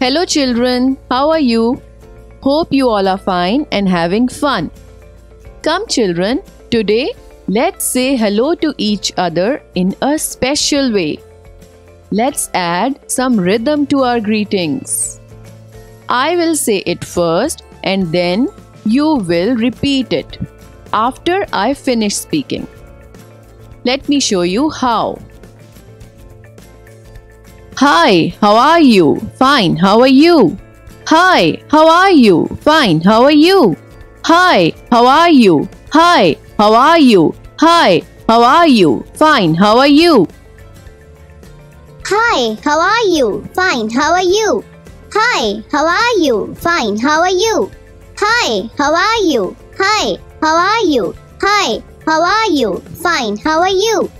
Hello, children. How are you? Hope you all are fine and having fun. Come, children. Today, let's say hello to each other in a special way. Let's add some rhythm to our greetings. I will say it first and then you will repeat it after I finish speaking. Let me show you how. Hi, how are you? Fine, how are you? Hi, how are you? Fine, how are you? Hi, how are you? Hi, how are you? Hi, how are you? Fine, how are you? Hi, how are you? Fine, how are you? Hi, how are you? Fine, how are you? Hi, how are you? Hi, how are you? Hi, how are you? Fine, how are you?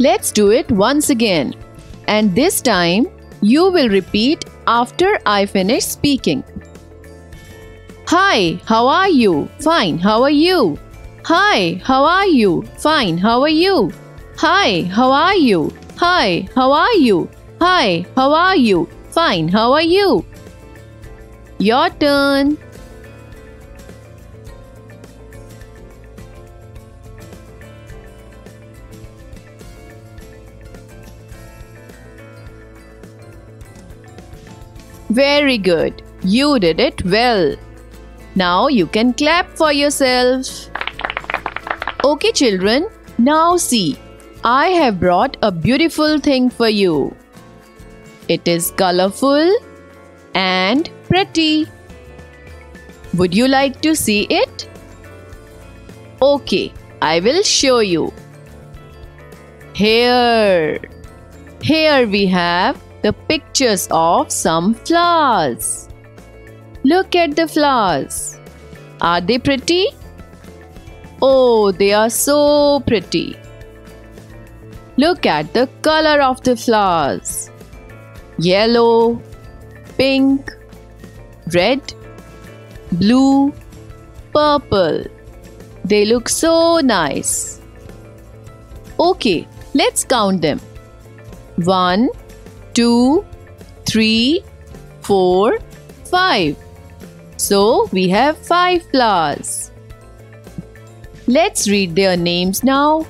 Let's do it once again. And this time, you will repeat after I finish speaking. Hi, how are you? Fine, how are you? Hi, how are you? Fine, how are you? Hi, how are you? Hi, how are you? Hi, how are you? Fine, how are you? Your turn. Very good. You did it well. Now you can clap for yourself. Okay, children, now see. I have brought a beautiful thing for you. It is colorful and pretty. Would you like to see it? Okay, I will show you. Here. Here we have the pictures of some flowers. Look at the flowers. Are they pretty? Oh, they are so pretty. Look at the color of the flowers yellow, pink, red, blue, purple. They look so nice. Okay, let's count them. One, two, three, four, five. So we have five flowers. Let's read their names now.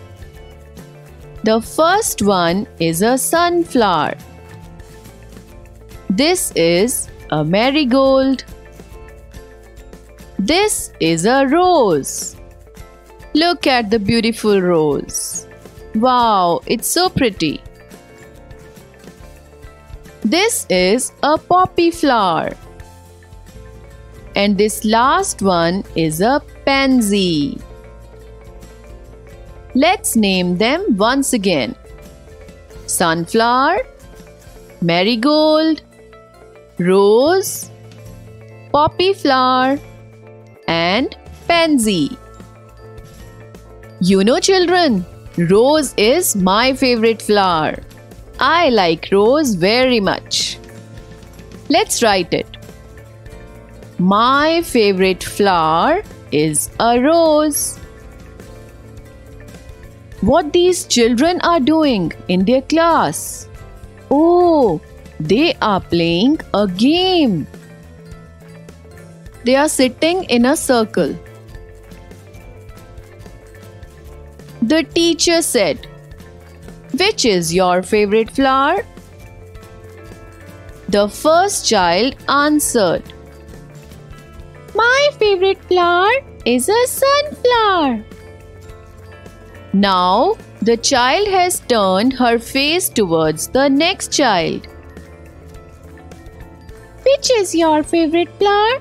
The first one is a sunflower. This is a marigold. This is a rose. Look at the beautiful rose. Wow, it's so pretty. This is a poppy flower. And this last one is a pansy. Let's name them once again sunflower, marigold, rose, poppy flower, and pansy. You know, children, rose is my favorite flower. I like rose very much. Let's write it. My favorite flower is a rose. What these children are doing in their class? Oh, they are playing a game. They are sitting in a circle. The teacher said, which is your favorite flower? The first child answered, My favorite flower is a sunflower. Now the child has turned her face towards the next child. Which is your favorite flower?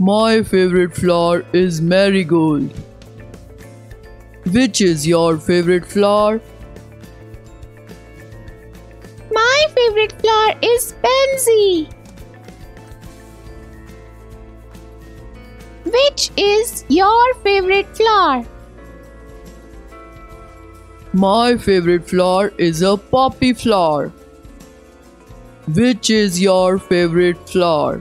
My favorite flower is marigold. Which is your favorite flower? My favorite flower is pansy. Which is your favorite flower? My favorite flower is a poppy flower. Which is your favorite flower?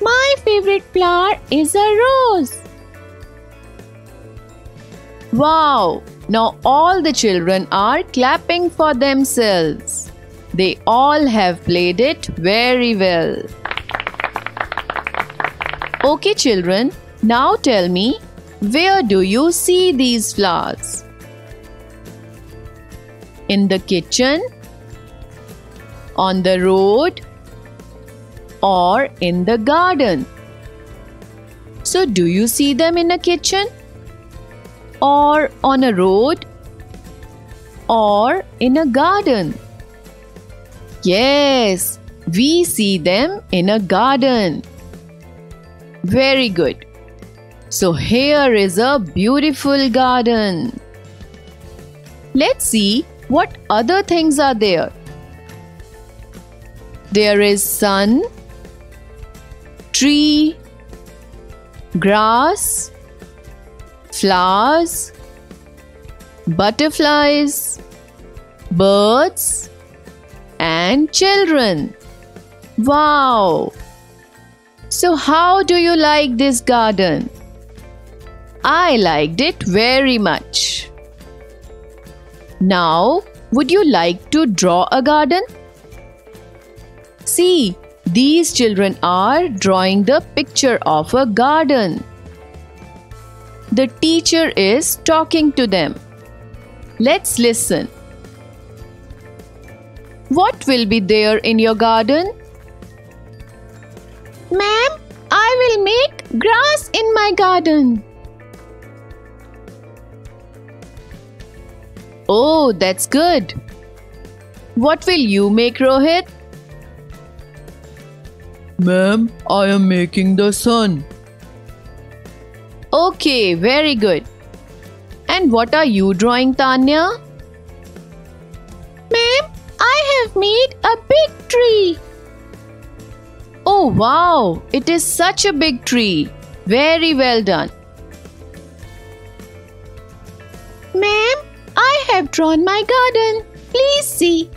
My favorite flower is a rose. Wow, Now all the children are clapping for themselves. They all have played it very well. Okay, children, now tell me, where do you see these flowers? In the kitchen, on the road, or in the garden? So, do you see them in a kitchen? Or on a road? Or in a garden? Yes, we see them in a garden. Very good. So, here is a beautiful garden. Let's see what other things are there. There is sun, tree, grass, flowers, butterflies, birds, and children. Wow! So, how do you like this garden? I liked it very much. Now, would you like to draw a garden? See, these children are drawing the picture of a garden. The teacher is talking to them. Let's listen. What will be there in your garden? Ma'am, I will make grass in my garden. Oh, that's good. What will you make, Rohit? Ma'am, I am making the sun. Okay, very good. And what are you drawing, Tanya? Ma'am, I have made a big tree. Oh, wow! It is such a big tree. Very well done. Ma'am, I have drawn my garden. Please see.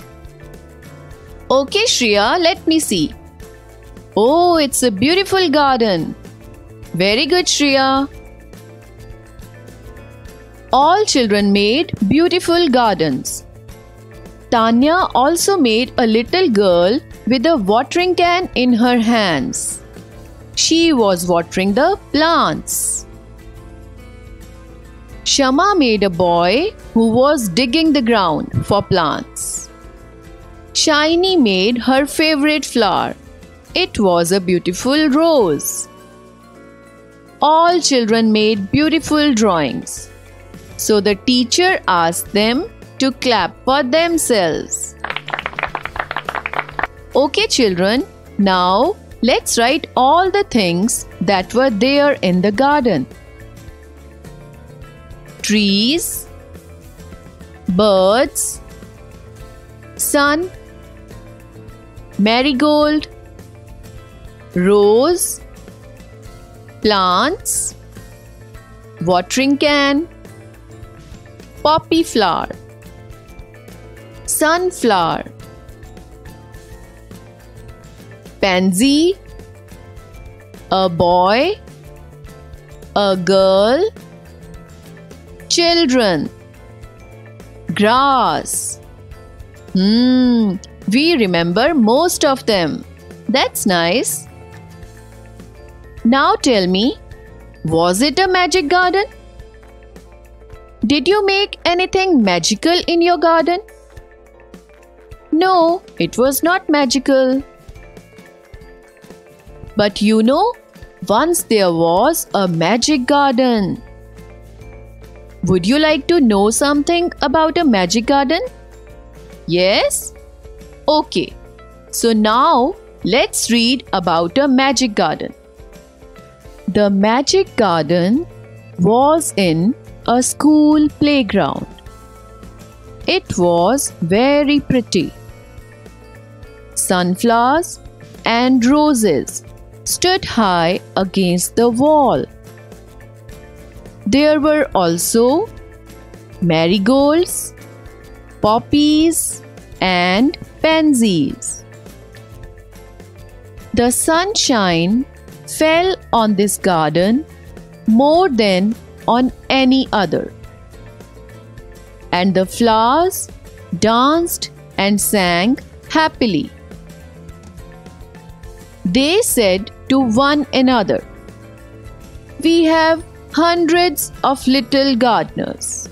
Okay, Shreya, let me see. Oh, it's a beautiful garden. Very good, Shreya. All children made beautiful gardens. Tanya also made a little girl with a watering can in her hands. She was watering the plants. Shama made a boy who was digging the ground for plants. Shiny made her favorite flower. It was a beautiful rose. All children made beautiful drawings. So the teacher asked them to clap for themselves. Okay, children, now let's write all the things that were there in the garden trees, birds, sun, marigold, rose, plants, watering can, poppy flower, sunflower, pansy, a boy, a girl, children, grass. Hmm, we remember most of them. That's nice. Now tell me, was it a magic garden? Did you make anything magical in your garden? No, it was not magical. But you know, once there was a magic garden. Would you like to know something about a magic garden? Yes? Okay. So now let's read about a magic garden. The magic garden was in a school playground. It was very pretty. Sunflowers and roses stood high against the wall. There were also marigolds, poppies, and pansies. The sunshine fell on this garden more than on any other. and the flowers danced and sang happily. They said to one another, We have hundreds of little gardeners.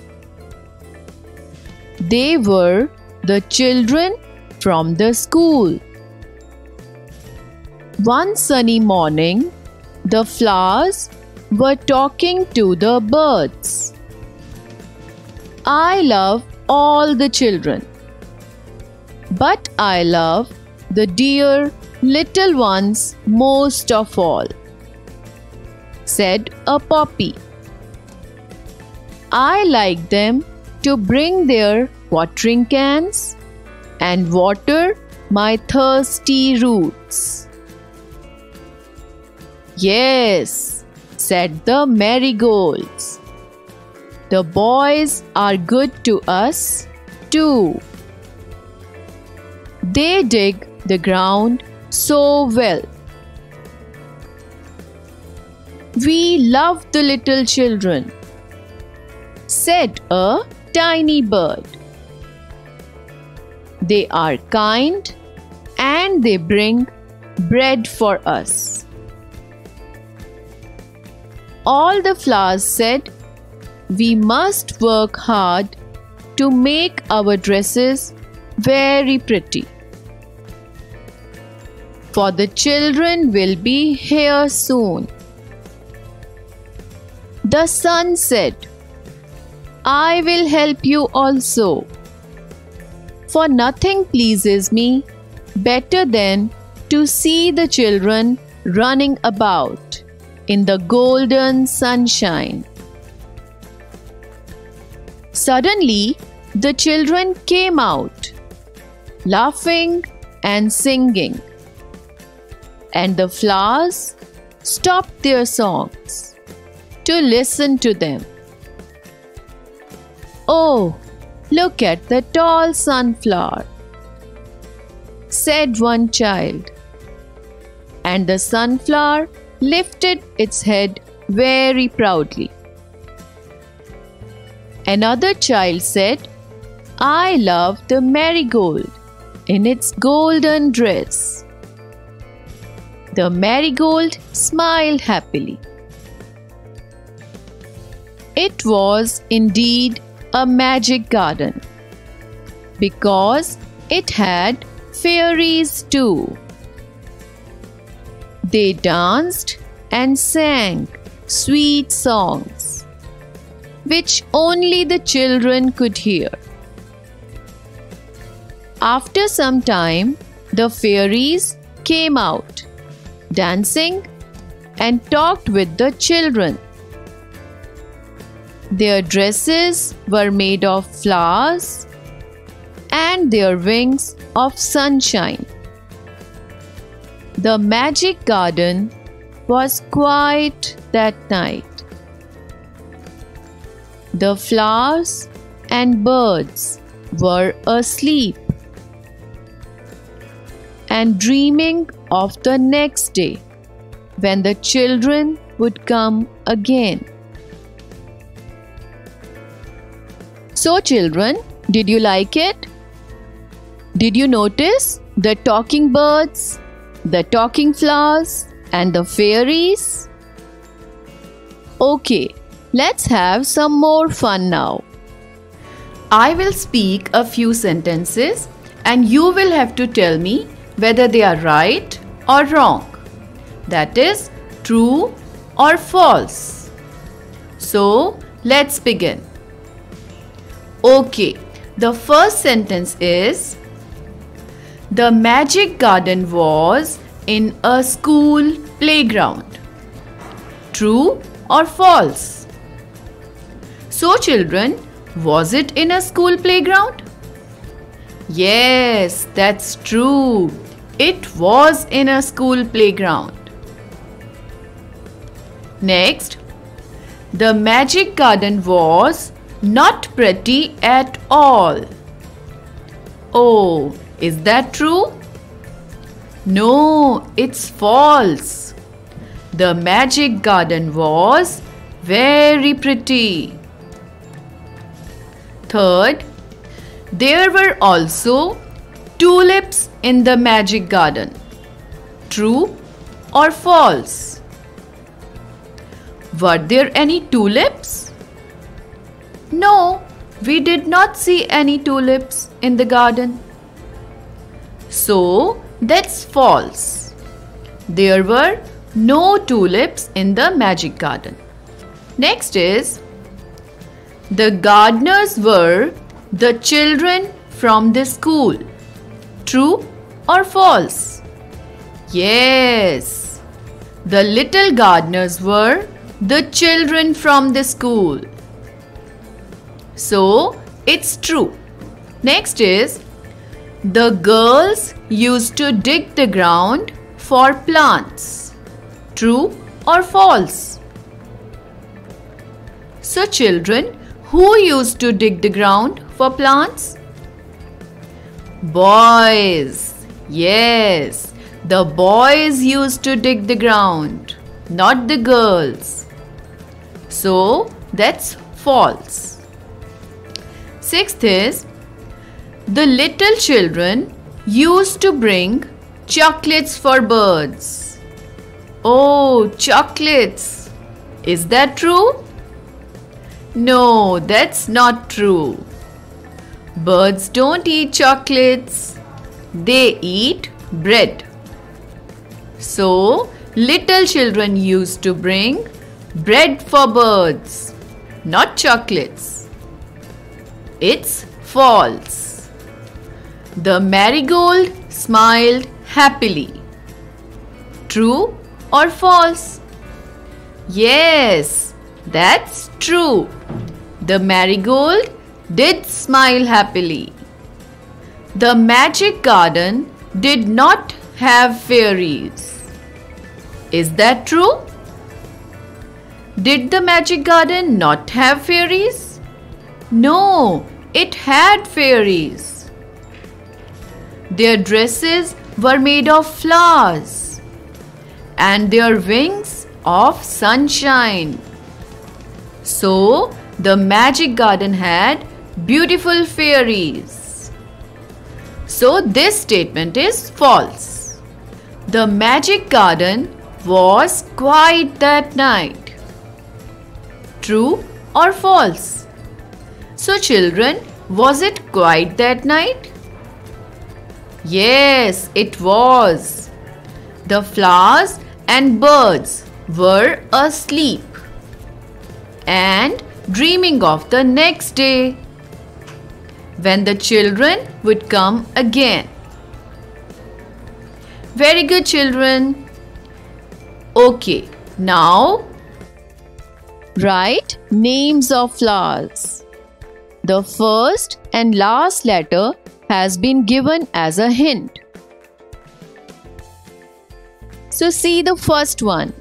They were the children from the school. One sunny morning, the flowers were talking to the birds. I love all the children, but I love the dear little ones most of all, said a poppy. I like them to bring their watering cans and water my thirsty roots. Yes, said the marigolds. The boys are good to us too. They dig the ground so well. We love the little children, said a tiny bird. They are kind and they bring bread for us. All the flowers said, We must work hard to make our dresses very pretty for the children will be here soon. The sun said, I will help you also. For nothing pleases me better than to see the children running about in the golden sunshine. Suddenly, the children came out, laughing and singing and the flowers stopped their songs to listen to them. Oh, look at the tall sunflower, said one child. And the sunflower lifted its head very proudly. Another child said, I love the marigold in its golden dress. The marigold smiled happily. It was indeed a magic garden because it had fairies too. They danced and sang sweet songs which only the children could hear. After some time, the fairies came out dancing, and talked with the children. Their dresses were made of flowers and their wings of sunshine. The magic garden was quiet that night. The flowers and birds were asleep and dreaming of the next day when the children would come again. So, children, did you like it? Did you notice the talking birds, the talking flowers, and the fairies? Okay, let's have some more fun now. I will speak a few sentences and you will have to tell me whether they are right or wrong. That is true or false. So let's begin. Okay, the first sentence is The magic garden was in a school playground. True or false? So, children, was it in a school playground? Yes, that's true. It was in a school playground. Next, the magic garden was not pretty at all. Oh, is that true? No, it's false. The magic garden was very pretty. Third, there were also tulips in the magic garden. True or false? Were there any tulips? No, we did not see any tulips in the garden. So, that's false. There were no tulips in the magic garden. Next is the gardeners were the children from the school. True or false? Yes. The little gardeners were the children from the school. So, it's true. Next is the girls used to dig the ground for plants. True or false? So, children, who used to dig the ground for plants? Boys. Yes, the boys used to dig the ground, not the girls. So, that's false. Sixth is the little children used to bring chocolates for birds. Oh, chocolates! Is that true? No, that's not true. Birds don't eat chocolates, they eat bread. So, little children used to bring bread for birds, not chocolates. It's false. The marigold smiled happily. True or false? Yes, that's true. The marigold did smile happily. The magic garden did not have fairies. Is that true? Did the magic garden not have fairies? No, it had fairies. Their dresses were made of flowers and their wings of sunshine. So, the magic garden had beautiful fairies. So, this statement is false. The magic garden was quiet that night. True or false? So, children, was it quiet that night? Yes, it was. The flowers and birds were asleep and dreaming of the next day when the children would come again. Very good, children. Okay, now write names of flowers. The first and last letter has been given as a hint. So see the first one.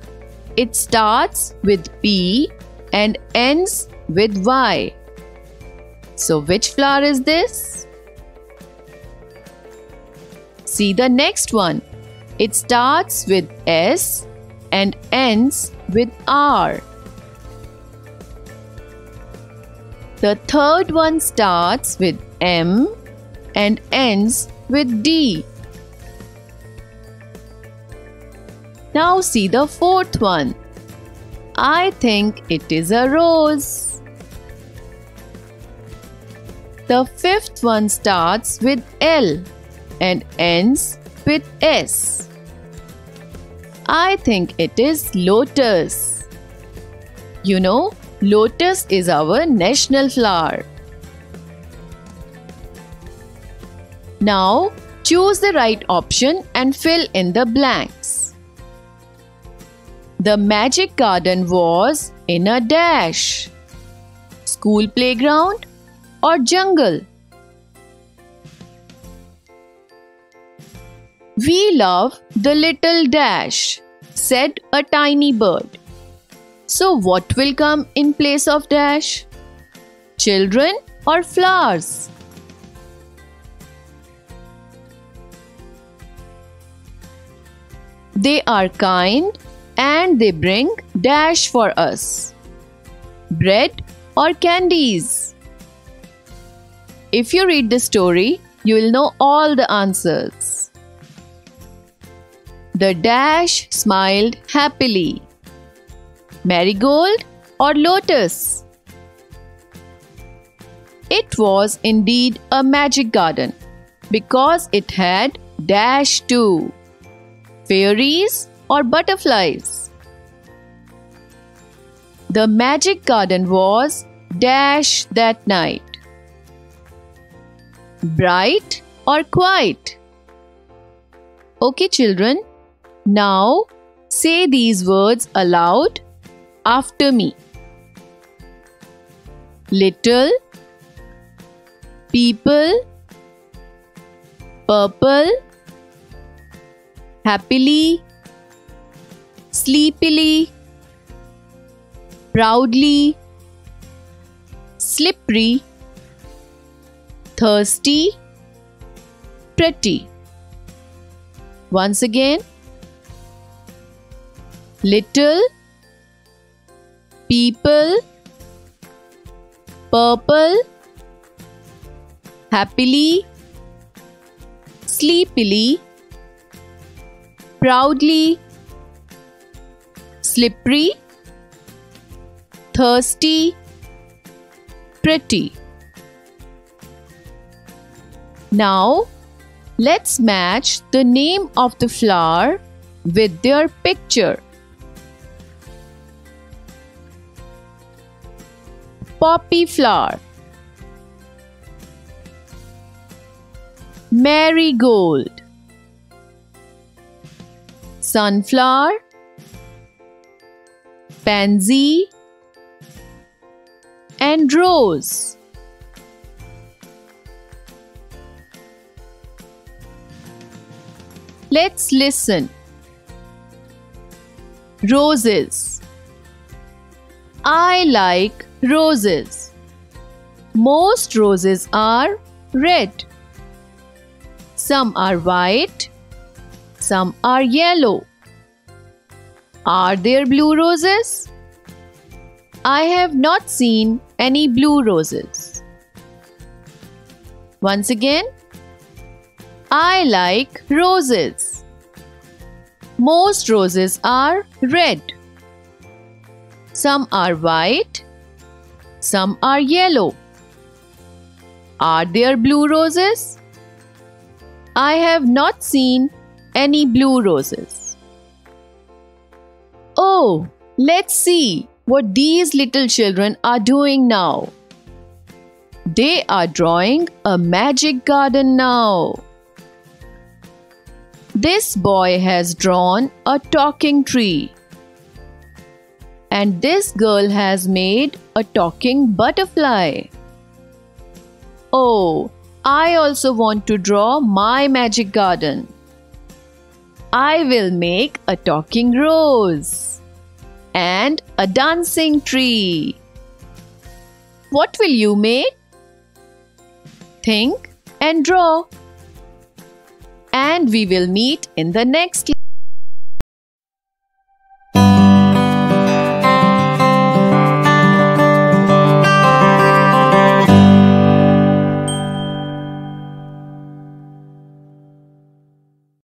It starts with P and ends with Y. So which flower is this? See the next one. It starts with S and ends with R. The third one starts with M and ends with D. Now see the fourth one. I think it is a rose. The fifth one starts with L and ends with S. I think it is lotus. You know, lotus is our national flower. Now choose the right option and fill in the blanks. The magic garden was in a dash. School playground or jungle? We love the little dash, said a tiny bird. So, what will come in place of dash? Children or flowers? They are kind and they bring dash for us. Bread or candies? If you read the story, you will know all the answers. The dash smiled happily. Marigold or lotus? It was indeed a magic garden because it had dash too. Fairies or butterflies? The magic garden was dash that night. Bright or quiet? Okay, children, now say these words aloud after me. Little, people, purple, happily, sleepily, proudly, slippery, thirsty, pretty. Once again, little, people, purple, happily, sleepily, proudly, slippery, thirsty, pretty. Now, let's match the name of the flower with their picture. Poppy flower Marigold Sunflower Pansy and Rose Let's listen. Roses. I like roses. Most roses are red. Some are white. Some are yellow. Are there blue roses? I have not seen any blue roses. Once again, I like roses. Most roses are red. Some are white. Some are yellow. Are there blue roses? I have not seen any blue roses. Oh, let's see what these little children are doing now. They are drawing a magic garden now. This boy has drawn a talking tree. And this girl has made a talking butterfly. Oh, I also want to draw my magic garden. I will make a talking rose and a dancing tree. What will you make? Think and draw and we will meet in the next